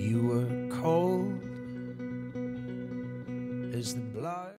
you were cold as the blood.